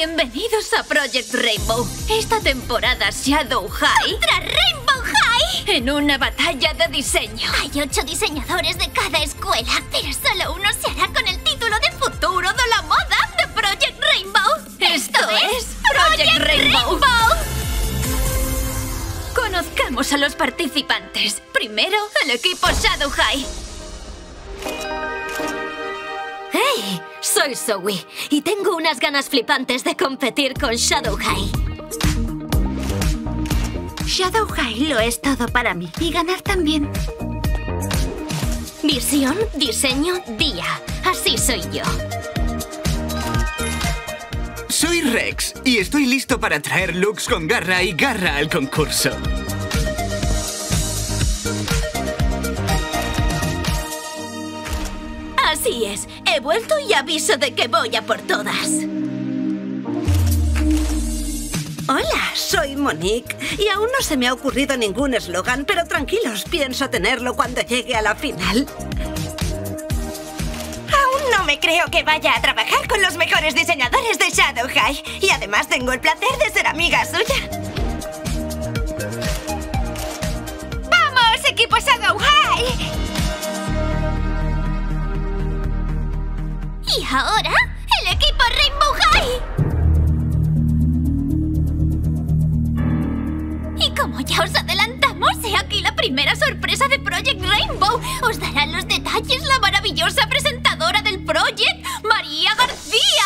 Bienvenidos a Project Rainbow. Esta temporada Shadow High. ¡Contra Rainbow High! En una batalla de diseño. Hay ocho diseñadores de cada escuela, pero solo uno se hará con el título de futuro de la moda de Project Rainbow. Esto, es Project, Rainbow. Conozcamos a los participantes. Primero, el equipo Shadow High. ¡Hey! Soy Zoe y tengo unas ganas flipantes de competir con Shadow High. Shadow High lo es todo para mí y ganar también. Visión, diseño, día. Así soy yo. Soy Rex y estoy listo para traer looks con garra y garra al concurso. Así es. He vuelto y aviso de que voy a por todas. Hola, soy Monique y aún no se me ha ocurrido ningún eslogan, pero tranquilos, pienso tenerlo cuando llegue a la final. Aún no me creo que vaya a trabajar con los mejores diseñadores de Shadow High. Y además tengo el placer de ser amiga suya. ¡Vamos, equipo Shadow High! Y ahora, el equipo Rainbow High. Y como ya os adelantamos, he aquí la primera sorpresa de Project Rainbow. Os dará los detalles la maravillosa presentadora del Project, María García.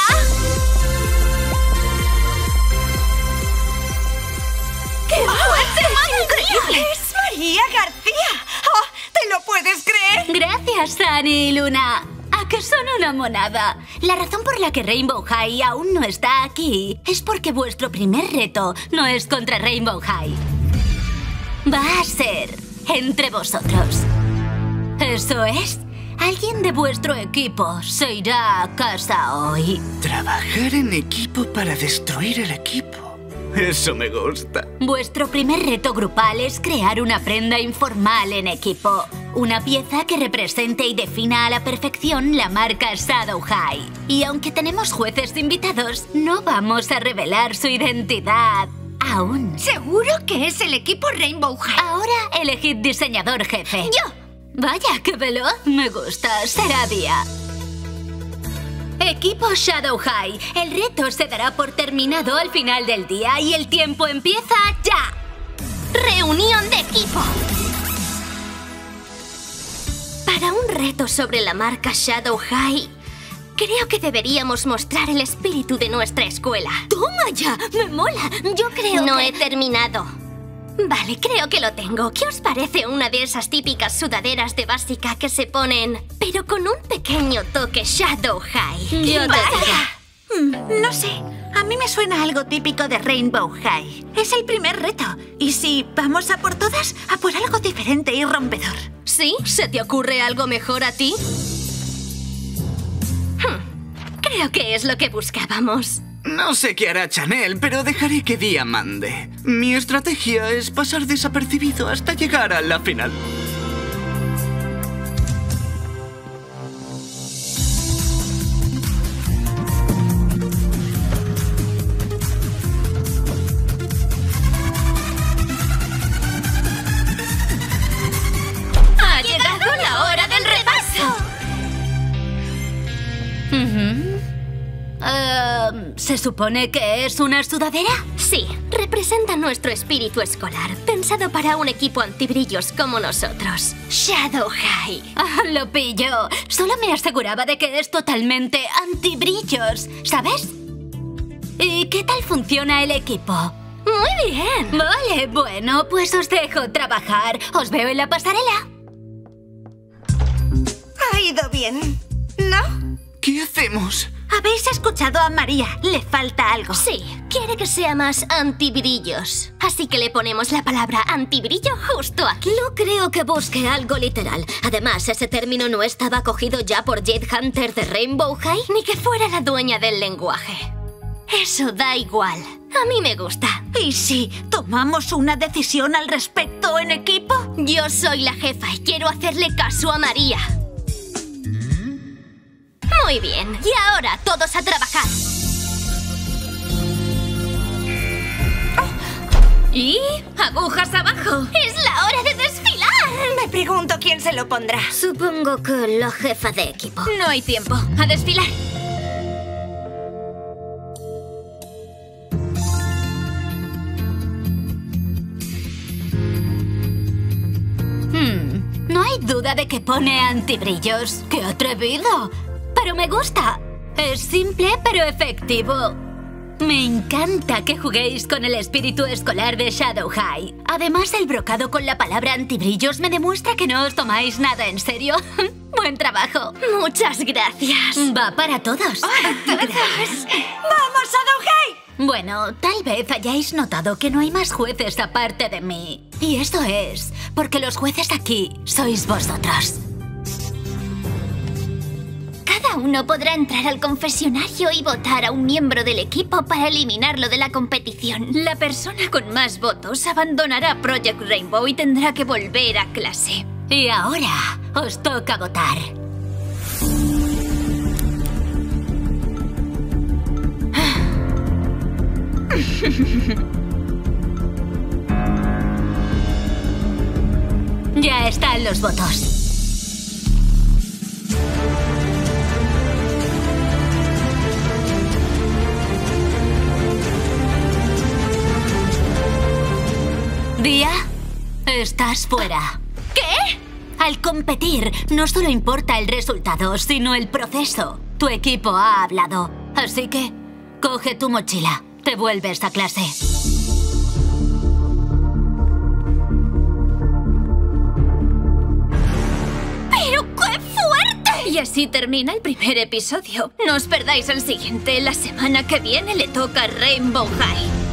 ¡Qué ¡Increíble! ¡Es María García! ¡Oh, ¿Te lo puedes creer? Gracias, Sunny y Luna. ¿A que son una monada? La razón por la que Rainbow High aún no está aquí es porque vuestro primer reto no es contra Rainbow High. Va a ser entre vosotros. Eso es. Alguien de vuestro equipo se irá a casa hoy. Trabajar en equipo para destruir el equipo. Eso me gusta. Vuestro primer reto grupal es crear una prenda informal en equipo. Una pieza que represente y defina a la perfección la marca Shadow High. Y aunque tenemos jueces invitados, no vamos a revelar su identidad. Aún. ¿Seguro que es el equipo Rainbow High? Ahora elegid diseñador jefe. Yo. Vaya, qué veloz. Me gusta. Será día. Equipo Shadow High. El reto se dará por terminado al final del día y el tiempo empieza ya. Reunión de equipo. Un reto sobre la marca Shadow High, creo que deberíamos mostrar el espíritu de nuestra escuela. ¡Toma ya! ¡Me mola! Yo creo No que... he terminado. Vale, creo que lo tengo. ¿Qué os parece una de esas típicas sudaderas de básica que se ponen, pero con un pequeño toque Shadow High? Yo te digo. Mm, no sé, a mí me suena algo típico de Rainbow High. Es el primer reto. Y si vamos a por todas, a por algo diferente y rompedor. ¿Sí? ¿Se te ocurre algo mejor a ti? Hmm, Creo que es lo que buscábamos. No sé qué hará Chanel, pero dejaré que Día mande. Mi estrategia es pasar desapercibido hasta llegar a la final. ¿Se supone que es una sudadera? Sí, representa nuestro espíritu escolar, pensado para un equipo antibrillos como nosotros. Shadow High. Ah, lo pillo. Solo me aseguraba de que es totalmente antibrillos, ¿sabes? ¿Y qué tal funciona el equipo? Muy bien. Vale, bueno, pues os dejo trabajar. Os veo en la pasarela. Ha ido bien, ¿no? ¿Qué hacemos? ¿Habéis escuchado a María? Le falta algo. Sí, quiere que sea más antibrillos. Así que le ponemos la palabra antibrillo justo aquí. No creo que busque algo literal. Además, ese término no estaba cogido ya por Jade Hunter de Rainbow High, ni que fuera la dueña del lenguaje. Eso da igual. A mí me gusta. ¿Y si tomamos una decisión al respecto en equipo? Yo soy la jefa y quiero hacerle caso a María. Muy bien. Y ahora, todos a trabajar. Oh. ¿Y? ¡Agujas abajo! ¡Es la hora de desfilar! Me pregunto quién se lo pondrá. Supongo que la jefa de equipo. No hay tiempo. A desfilar. Hmm. No hay duda de que pone antibrillos. ¡Qué atrevido! Pero me gusta. Es simple pero efectivo. Me encanta que juguéis con el espíritu escolar de Shadow High. Además, el brocado con la palabra antibrillos me demuestra que no os tomáis nada en serio. Buen trabajo. Muchas gracias. Va para todos. ¡Vamos, Shadow High! Bueno, tal vez hayáis notado que no hay más jueces aparte de mí. Y esto es porque los jueces aquí sois vosotros. Uno podrá entrar al confesionario y votar a un miembro del equipo para eliminarlo de la competición. La persona con más votos abandonará Project Rainbow y tendrá que volver a clase. Y ahora os toca votar. Ya están los votos. Día, estás fuera. ¿Qué? Al competir, no solo importa el resultado, sino el proceso. Tu equipo ha hablado. Así que, coge tu mochila. Te vuelves a clase. ¡Pero qué fuerte! Y así termina el primer episodio. No os perdáis el siguiente. La semana que viene le toca Rainbow High.